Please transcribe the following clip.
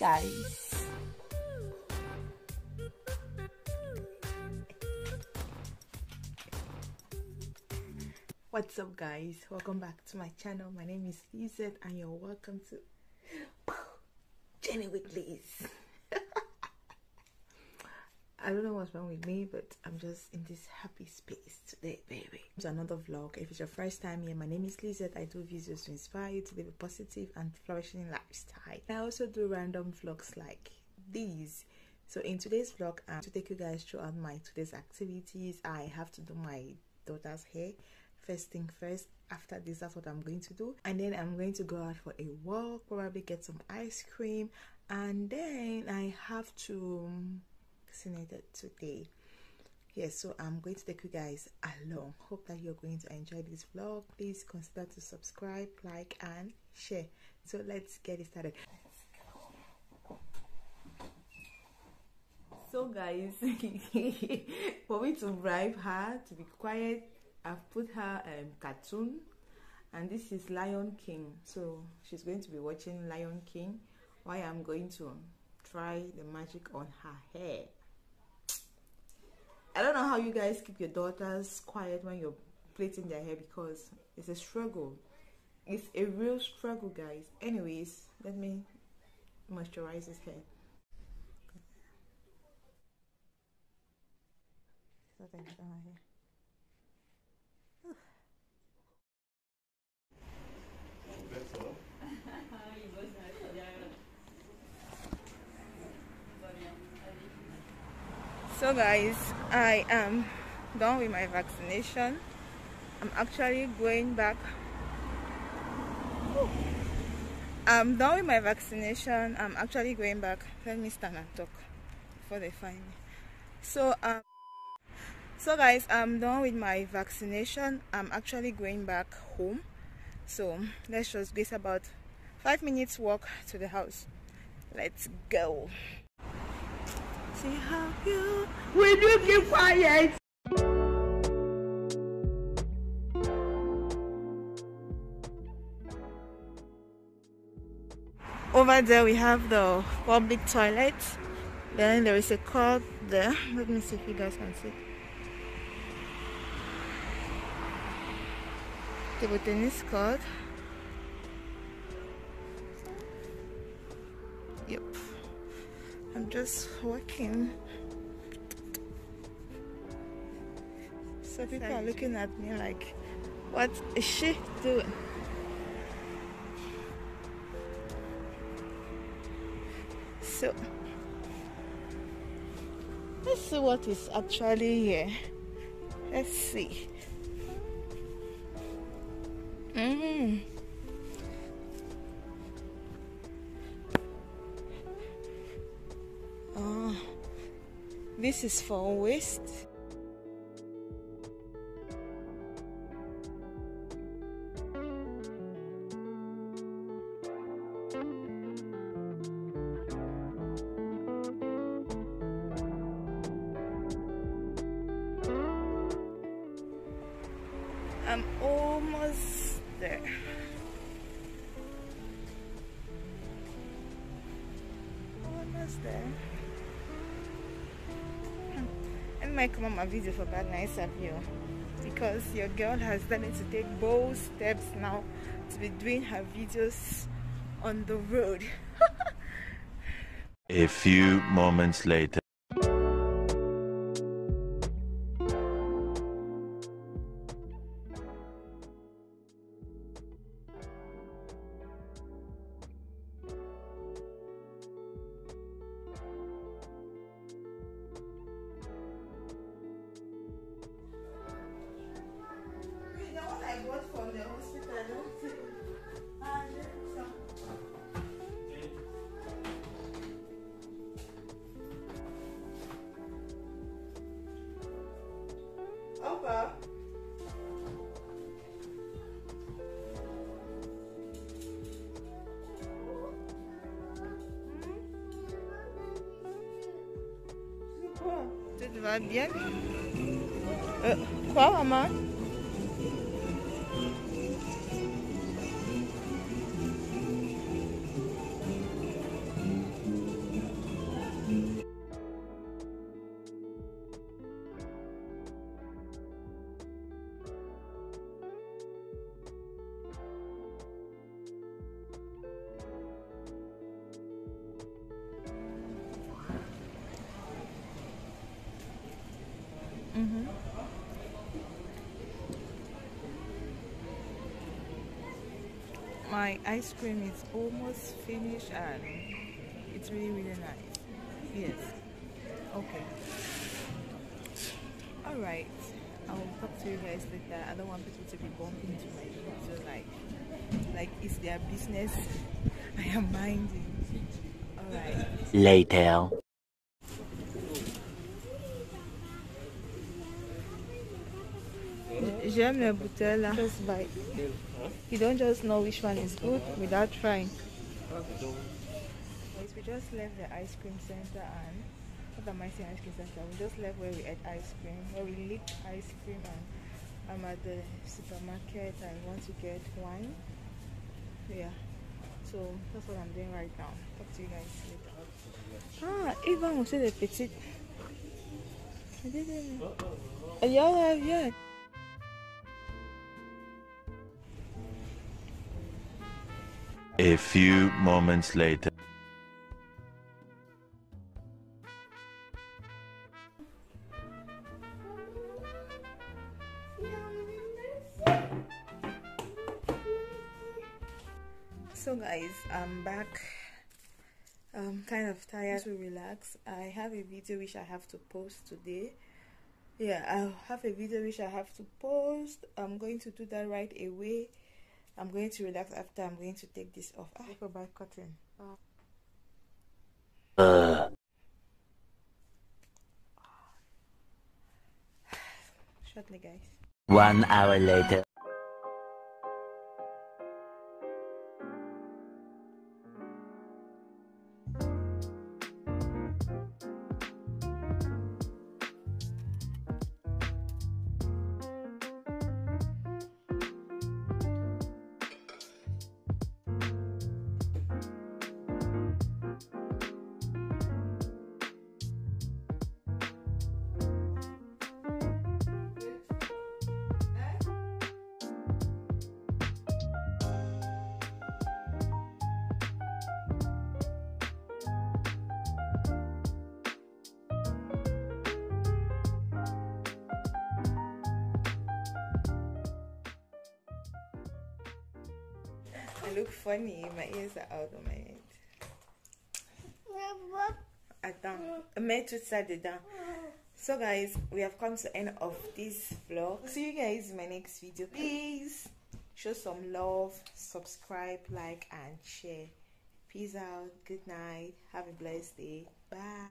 guys. What's up guys? Welcome back to my channel. My name is Lizette and you're welcome to Jenny with Liz I don't know what's wrong with me, but I'm just in this happy space today, baby. It's another vlog. If it's your first time here, my name is Lizette. I do videos to inspire you to live a positive and flourishing lifestyle. I also do random vlogs like these. So in today's vlog, I'm to take you guys throughout my today's activities. I have to do my daughter's hair first thing first after this that's what i'm going to do and then i'm going to go out for a walk probably get some ice cream and then i have to vaccinated today. Yes so i'm going to take you guys along. Hope that you're going to enjoy this vlog. Please consider to subscribe like and share. So let's get it started. So guys for me to bribe her to be quiet i've put her um cartoon and this is lion king. So she's going to be watching lion king while i'm going to try the magic on her hair I don't know how you guys keep your daughters quiet when you're plaiting their hair because it's a struggle. It's a real struggle, guys. Anyways, let me moisturize his hair. So thank you. So guys i am done with my vaccination. I'm actually going back. I'm done with my vaccination. I'm actually going back. Let me stand and talk before they find me. So um so guys i'm done with my vaccination. I'm actually going back home. So let's just get about five minutes walk to the house. Let's go See how you will you keep quiet? Over there we have the public toilet. Then there is a court there. Let me see if you guys can see. Table tennis court. I'm just working. So people are looking at me like, what is she doing? So let's see what is actually here. Let's see. Mm. This is for waste. I'm almost there. Almost there. Might come on my video for that nicer view because your girl has started to take bold steps now to be doing her videos on the road. A few moments later va bien. Euh, Quoi, maman? My ice cream is almost finished and it's really really nice. Yes. Okay. All right. I'll talk to you guys later. I don't want people to be bumping into my video like like it's their business. I am minding. All right. Later. J'aime le bouteille là. Just buy. You don't just know which one is good without trying. We just left the ice cream center and what am I saying ice cream center? We just left where we ate ice cream, where we licked ice cream and I'm at the supermarket and want to get wine. Yeah. So that's what I'm doing right now. Talk to you guys later. Ah, even we see the petite. I didn't know. Yeah, yeah. A few moments later. So guys, I'm back. I'm kind of tired to relax. I have a video which I have to post today. Yeah, I have a video which I have to post. I'm going to do that right away. I'm going to relax after I'm going to take this off. Ah, go by cotton. Uh, Shortly guys. one hour later. I look funny. My ears are out of my head. Attends. Mets tout ça dedans. So guys, we have come to end of this vlog. See you guys in my next video. Please show some love, subscribe, like, and share. Peace out. Good night. Have a blessed day. Bye.